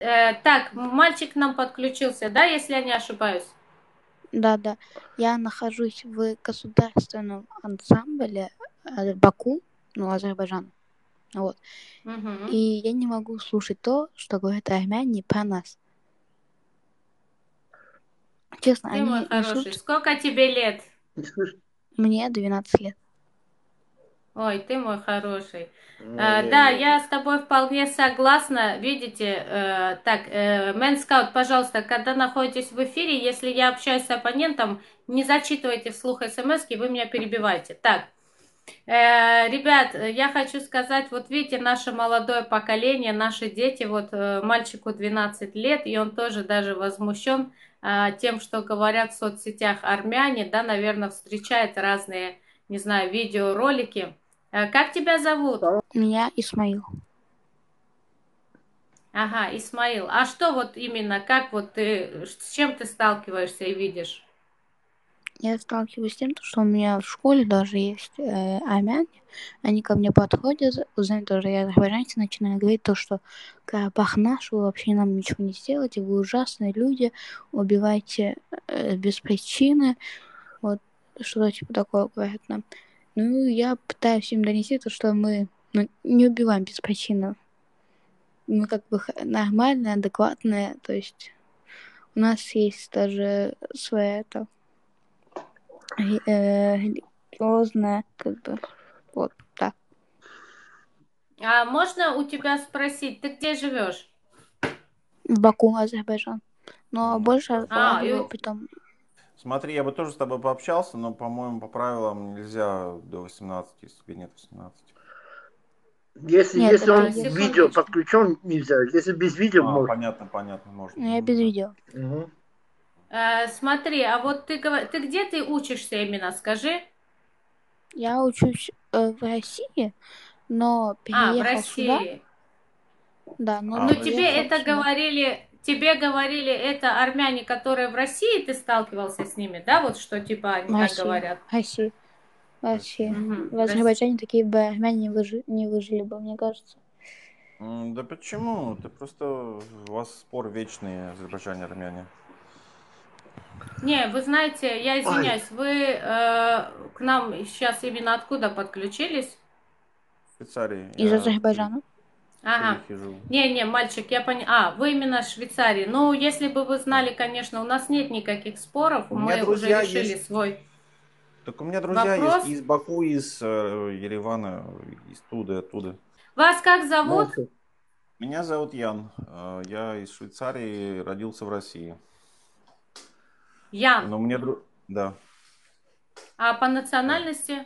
Э, так, мальчик к нам подключился, да, если я не ошибаюсь? Да, да. Я нахожусь в государственном ансамбле э, Баку, ну, Азербайджан. Вот. Угу. И я не могу слушать то, что говорят армяне про нас. Честно, Ты они мой хороший. несут... Сколько тебе лет? Мне 12 лет. Ой, ты мой хороший. А, да, я с тобой вполне согласна. Видите, э, так, э, Мэнскаут, пожалуйста, когда находитесь в эфире, если я общаюсь с оппонентом, не зачитывайте вслух смс вы меня перебивайте. Так, э, ребят, я хочу сказать, вот видите, наше молодое поколение, наши дети, вот э, мальчику 12 лет, и он тоже даже возмущен э, тем, что говорят в соцсетях армяне, да, наверное, встречает разные, не знаю, видеоролики. Э, Как тебя зовут? Меня Исмаил. Ага, Исмаил. А что вот именно, как вот ты, с чем ты сталкиваешься и видишь? Я сталкиваюсь с тем, что у меня в школе даже есть э, армяне. Они ко мне подходят, узнают тоже, я азербайджанец, начинаю говорить то, что Карабах наш, вы вообще нам ничего не сделаете, вы ужасные люди, убиваете э, без причины. Вот что-то типа такое говорят нам. Ну, я пытаюсь им донести то, что мы ну, не убиваем без причины. Мы как бы нормальные, адекватные, то есть у нас есть даже своя это э, религиозная, как бы, вот так. А можно у тебя спросить, ты где живешь? В Баку, Азербайджан. Но больше А, и- потом. Смотри, я бы тоже с тобой пообщался, но, по-моему, по правилам нельзя до 18, если тебе нет 18. Если, Нет, если он есть. видео подключен, нельзя. Если без видео, А, можно. понятно, понятно, можно. Ну, я без видео. Мгм. Э, смотри, а вот ты, ты где ты учишься именно, скажи? Я учусь э, в России, но А, в переехал сюда. России. Да, но А, Ну тебе переехал это сюда. говорили, тебе говорили это армяне, которые в России, ты сталкивался с ними, да, вот что типа они так говорят? Россия. Россия. Мгм. В Азербайджане такие бы армяне не, выжи- не выжили бы, мне кажется. Да почему? Это просто у вас спор вечный, азербайджане армяне. Не, вы знаете, я извиняюсь, вы э, к нам сейчас именно откуда подключились? В Швейцарии. Из я Азербайджана. Ага. Не, не, мальчик, я поняла. А, вы именно в Швейцарии. Ну, если бы вы знали, конечно, у нас нет никаких споров. У Мы уже решили есть. свой. Так у меня друзья Вопрос? есть из Баку, из э, Еревана, из туда, оттуда. Вас как зовут? Меня зовут Ян. Э, Я из Швейцарии, родился в России. Ян. Но мне. Да. А по национальности?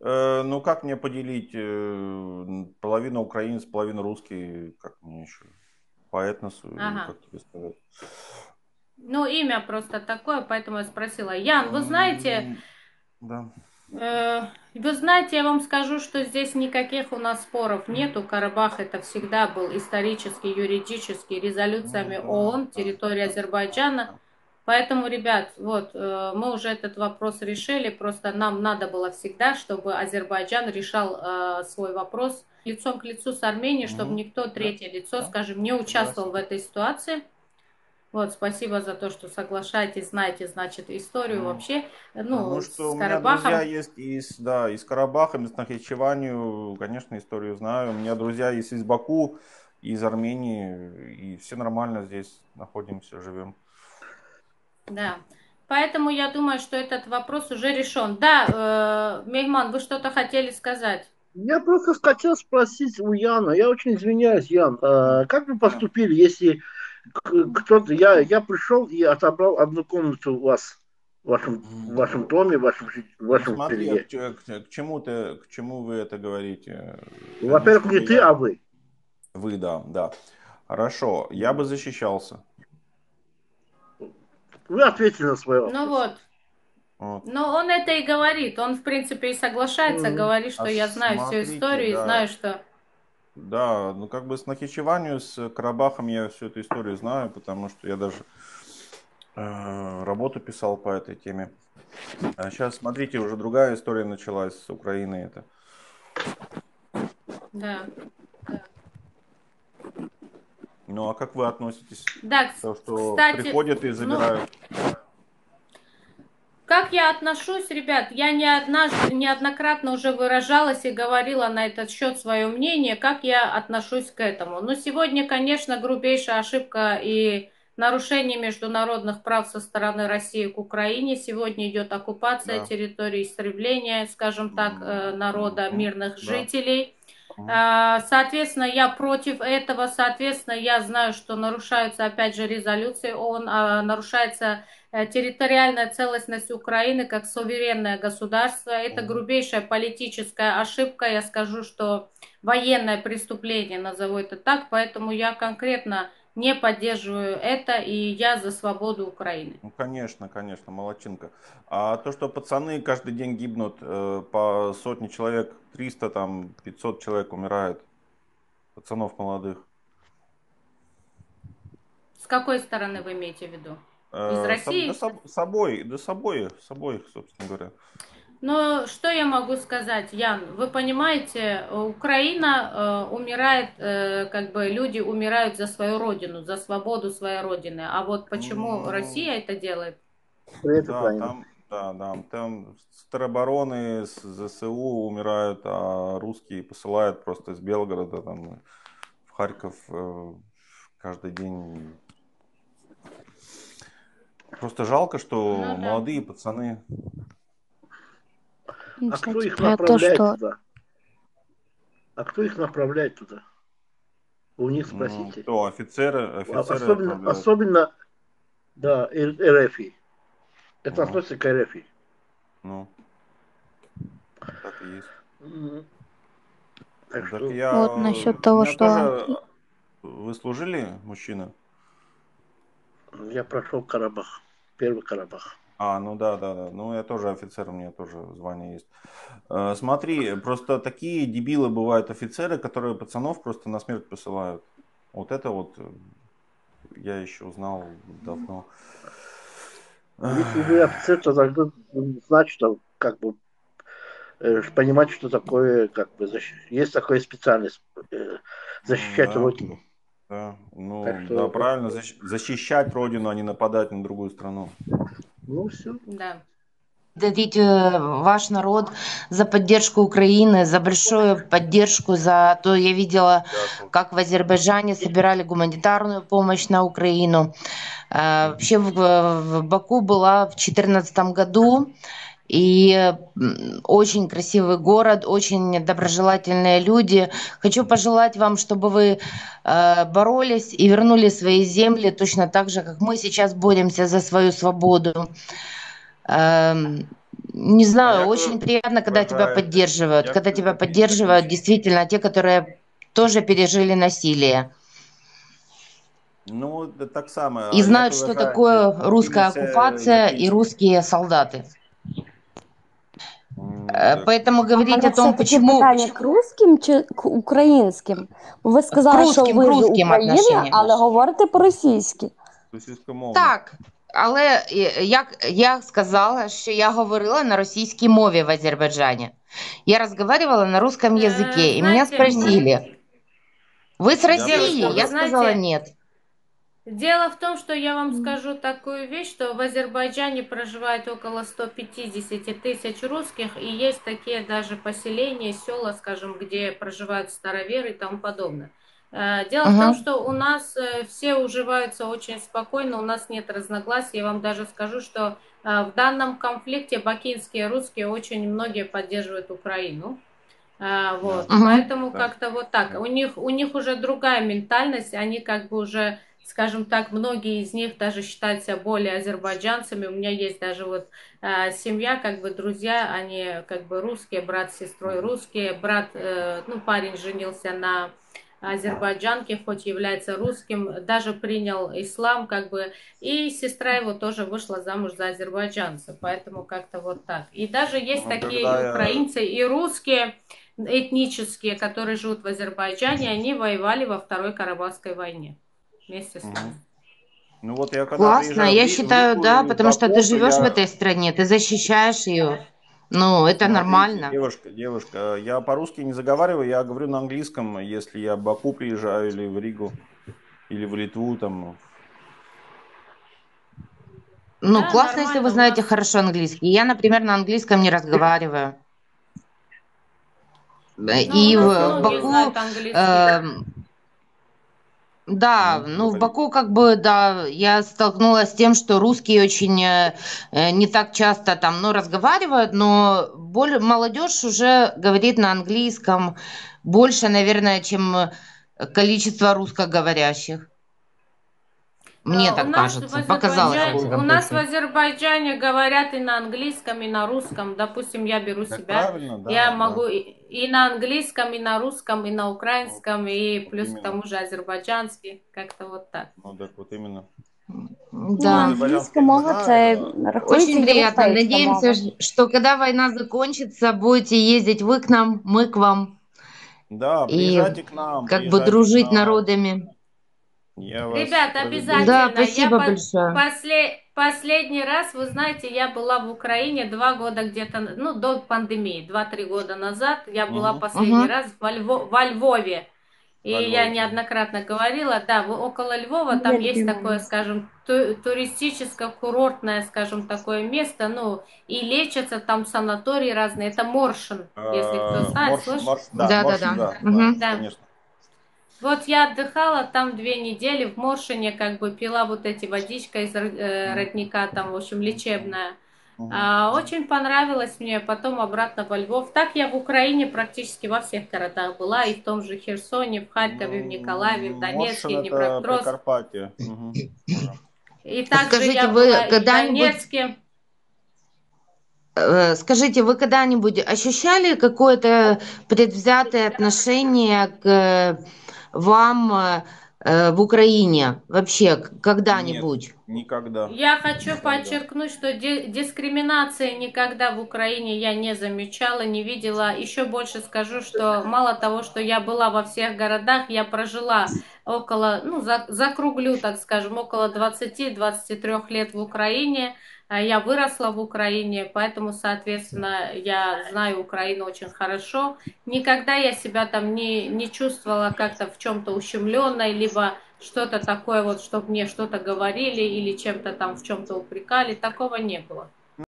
Э, ну, как мне поделить? э, Половина украинец, половина русский. Как мне еще? По этносу, или Ага. как тебе сказать? Ну, имя просто такое, поэтому я спросила. Ян, вы знаете, Да. э, вы знаете, я вам скажу, что здесь никаких у нас споров нету. Карабах это всегда был исторически, юридически резолюциями Ну ООН, территория Азербайджана. Да. Поэтому, ребят, вот э, мы уже этот вопрос решили, просто нам надо было всегда, чтобы Азербайджан решал э, свой вопрос лицом к лицу с Арменией, чтобы Мгм. никто Да, третье лицо, да, скажем, не участвовал в согласен. этой ситуации. Вот, спасибо за то, что соглашаетесь, знаете, значит, историю Ну, вообще, Потому ну, что с у меня друзья есть из, да, из Карабаха, из Нахичеванию, конечно, историю знаю. У меня друзья есть из Баку, из Армении, и все нормально здесь находимся, живем. Да. Поэтому я думаю, что этот вопрос уже решен. Да, э, Мейман, вы что-то хотели сказать? Я просто хотел спросить у Яна, я очень извиняюсь, Ян, а как вы поступили, если кто-то, я, я пришел и отобрал одну комнату у вас, в вашем, в вашем доме, в вашем, в вашем смотри, к, ч- к- к чему ты, к чему вы это говорите? Во-первых, не Конечно, ты, я- а вы. Вы, да, да. Хорошо, я бы защищался. Вы ответили на свой вопрос. Ну вот. Вот. Но он это и говорит. Он, в принципе, и соглашается, Мгм. говорит, что А я знаю всю смотрите, историю и да. знаю, что... Да, ну как бы с Нахичеванию, с Карабахом я всю эту историю знаю, потому что я даже э, работу писал по этой теме. А сейчас, смотрите, уже другая история началась с Украины. Это. Да. Ну а как вы относитесь Да, к тому, что кстати, приходят и ну, забирают? Как я отношусь, ребят, я не однажды, неоднократно уже выражалась и говорила на этот счет свое мнение, как я отношусь к этому. Но сегодня, конечно, грубейшая ошибка и нарушение международных прав со стороны России к Украине. Сегодня идет оккупация Да. территории, истребление, скажем так, э, народа, мирных Да. жителей. А, Соответственно, я против этого. Соответственно, я знаю, что нарушаются, опять же, резолюции ООН, а, нарушается э, территориальная целостность Украины как суверенное государство. Это грубейшая политическая ошибка. Я скажу, что военное преступление, назову это так. Поэтому я конкретно не поддерживаю это, и я за свободу Украины. Ну, конечно, конечно, молодчинка. А то, что пацаны каждый день гибнут, э, по сотне человек, 300, там, 500 человек умирает, пацанов молодых. С какой стороны вы имеете в виду? Э, Из России? Да, с собой, да собой, с обоих, собственно говоря. Но что я могу сказать, Ян? Вы понимаете, Украина э, умирает, э, как бы люди умирают за свою родину, за свободу своей родины. А вот почему Ну, Россия это делает? Привет, Да, Украина. там, да, да, там с теробороны, с ЗСУ умирают, а русские посылают просто из Белгорода там, в Харьков э, каждый день. Просто жалко, что Ну да. молодые пацаны Ну, А кто их про то, направляет что туда? А кто их направляет туда? У них Ну, спросите. кто, офицеры, офицеры Особенно, отправляют. особенно, да, РФИ. Это Мгм. относится к РФИ. Ну, так и есть. Так Так что, я, Вот насчет того, что- тоже- Вы служили, мужчина? я прошел Карабах. Первый Карабах. А, ну да, да, да. Ну, я тоже офицер, у меня тоже звание есть. Э, Смотри, просто такие дебилы бывают офицеры, которые пацанов просто на смерть посылают. Вот это вот э, я еще узнал давно. Если вы офицер, то должны знать, что как бы э, понимать, что такое, как бы защ- есть такая специальность защищать Да. родину. Да, ну, Так что- да, правильно, защ- защищать родину, а не нападать на другую страну. Ну все. Да. благодарить э, ваш народ за поддержку Украины, за большую поддержку, за то, я видела, как в Азербайджане собирали гуманитарную помощь на Украину. Э, Вообще в, в Баку была в 2014 году, и м, очень красивый город, очень доброжелательные люди. Хочу пожелать вам, чтобы вы э, боролись и вернули свои земли точно так же, как мы сейчас боремся за свою свободу. Эм, Не А знаю, я очень приятно, когда тебя поддерживают, я когда тебя поддерживают действительно те, которые тоже пережили насилие Ну, так само. и знают, что такое русская оккупация и русские солдаты. Э, Поэтому говорить Але о том, все-таки почему... питання к русським чи к українським? Ви сказали, русським, що ви к з русським України, отношення. але говорите по-російськи. Російськомовно. Так, але е, як я сказала, що я говорила на російській мові в Азербайджані. Я разговаривала на русском Э, языке, и меня знаете, спросили, вы с Я России? просто- Я Знаете, сказала нет. Дело в том, что я вам скажу такую вещь, что в Азербайджане проживает около 150 тысяч русских, и есть такие даже поселения, села, скажем, где проживают староверы и тому подобное. Э, Дело в Ага. том, что у нас э, все уживаются очень спокойно, у нас нет разногласий. Я вам даже скажу, что э, в данном конфликте бакинские русские очень многие поддерживают Украину. Вот, Мгм. поэтому как-то вот так. У них у них уже другая ментальность, они как бы уже, скажем так, многие из них даже считают себя более азербайджанцами. У меня есть даже вот а, семья, как бы друзья, они как бы русские, брат с сестрой русские, брат, э, ну парень женился на азербайджанке, хоть является русским, даже принял ислам, как бы, и сестра его тоже вышла замуж за азербайджанца, поэтому как-то вот так. И даже есть Ну, такие я- украинцы и русские этнические, которые живут в Азербайджане, они воевали во Второй Карабахской войне вместе с нами. Ну вот я когда Классно, приезжаю я считаю, да, потому что ты живешь я- в этой стране, ты защищаешь ее. Ну, это Смотрите, нормально. Девушка, девушка, я по-русски не заговариваю, я говорю на английском, если я в Баку приезжаю или в Ригу. или в Литву там. Ну, Да, классно, если вы знаете хорошо английский. Я, например, на английском не разговариваю. Ну, И в Баку, да, Ну, в. Баку как бы, да, я столкнулась с тем, что русские очень э, э, не так часто там, ну, разговаривают, но более, молодежь уже говорит на английском больше, наверное, чем количество русскоговорящих. Мне А, так у нас в кажется, показалось. во Азербайджане, у всяком нас в случае. Азербайджане говорят и на английском, и на русском. Допустим, я беру Так себя. правильно, да, Я да. могу и, и на английском, и на русском, и на украинском, и Вот плюс к именно. тому же азербайджанский. Как-то вот так. Ну так вот именно. Ну, Да. англійська мова це рахується Очень приятно. європейська Надеемся, мова. ж- что когда война закончится, будете ездить вы к нам, мы к вам, Да, и приезжайте к нам. как бы приезжайте к дружить нам. народами. Я вас Ребят, проведу. обязательно. Да, спасибо я по- большое. после- последний раз, вы знаете, я была в Украине два года где-то, ну, до пандемии, два-три года назад. Я была последний Мгм. раз во, Льво- во Львове. И Во я неоднократно говорила, да, около Львова Я там есть любимое такое, скажем, ту- туристическо-курортное, скажем, такое место, ну, и лечатся там санатории разные. Это Моршин, если кто Э, знает, Морш- слышал? Морш- да, Да, да, Моршин, да. да, Мгм. Да. конечно. Вот я отдыхала там две недели в Моршине, как бы пила вот эти водичка из э, родника, там, в общем, лечебная. А, очень понравилось мне, потом обратно во Львов. Так я в Украине практически во всех городах была, и в том же Херсоне, в Харькове, в Николаеве, в Донецке, Моршин это Днепропетровске. Прикарпатье. Мгм. Да. И также Скажите, я вы была и в Донецке. Э, Скажите, вы когда-нибудь ощущали какое-то предвзятое отношение к вам э, э, в Украине? Вообще, когда-нибудь? Никогда. Я хочу Никогда. подчеркнуть, что ди- дискриминации никогда в Украине я не замечала, не видела. Еще больше скажу, что мало того, что я была во всех городах, я прожила около, ну, за- закруглю, так скажем, около 20-23 лет в Украине. А Я выросла в Украине, поэтому, соответственно, я знаю Украину очень хорошо. Никогда я себя там не, не чувствовала как-то в чем-то ущемленной, либо что-то такое вот, чтобы мне что-то говорили или чем-то там в чем-то упрекали. Такого не было.